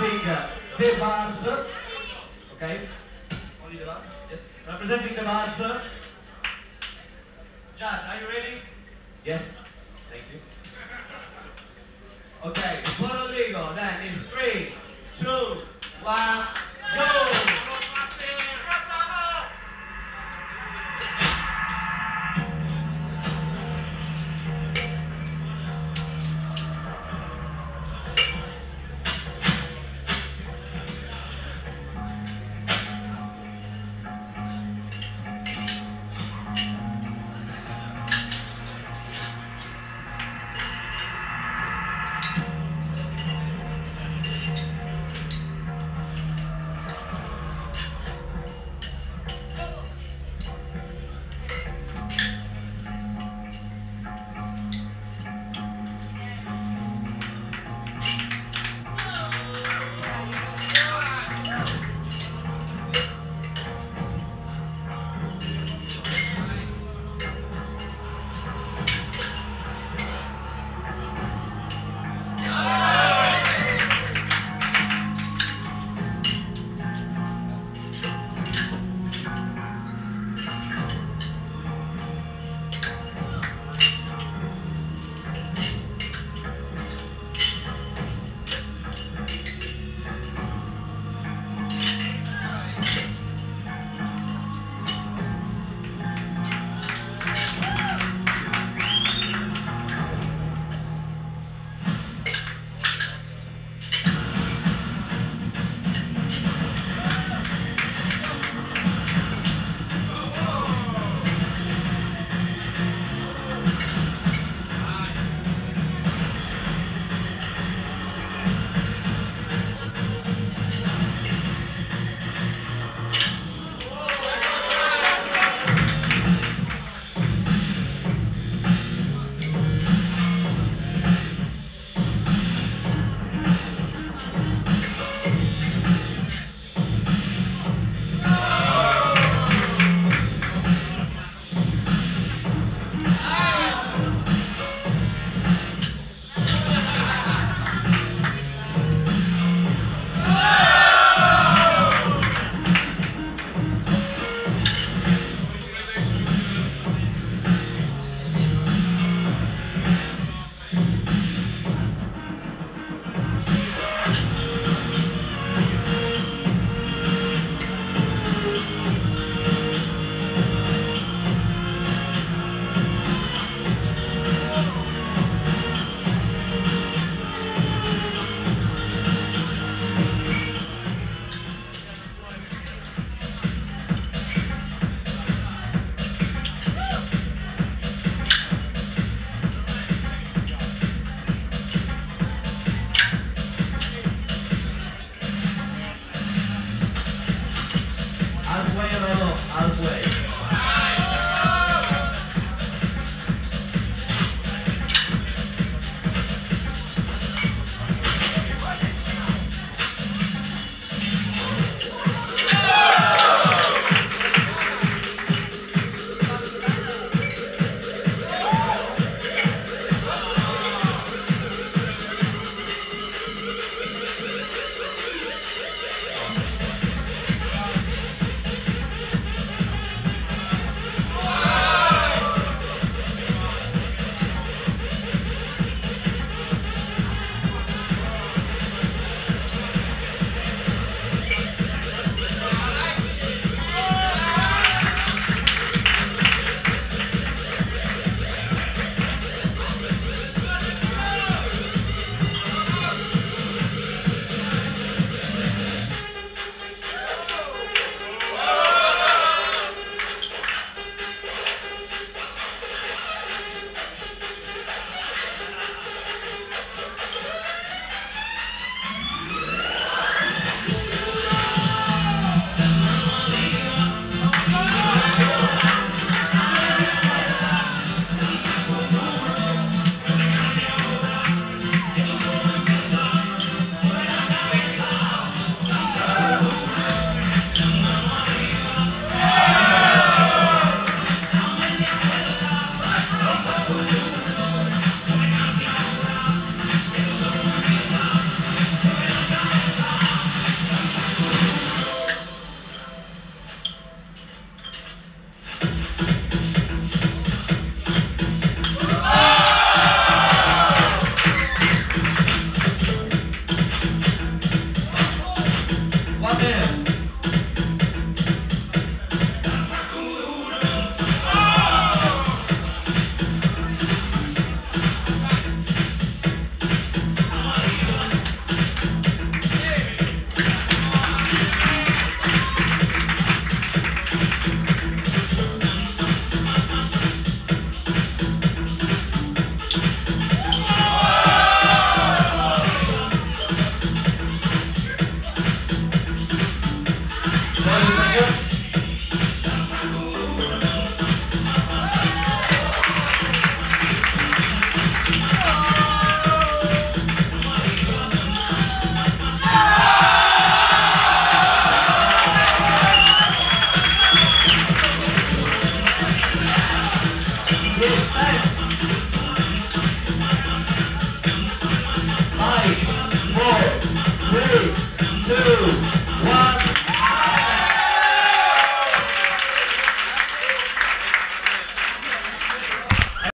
representing uh, the Vars. Okay? Only the Vars? Yes. Representing the Vars. Judge, are you ready? Yes. Thank you. Okay, for Rodrigo, then it's three, two, one.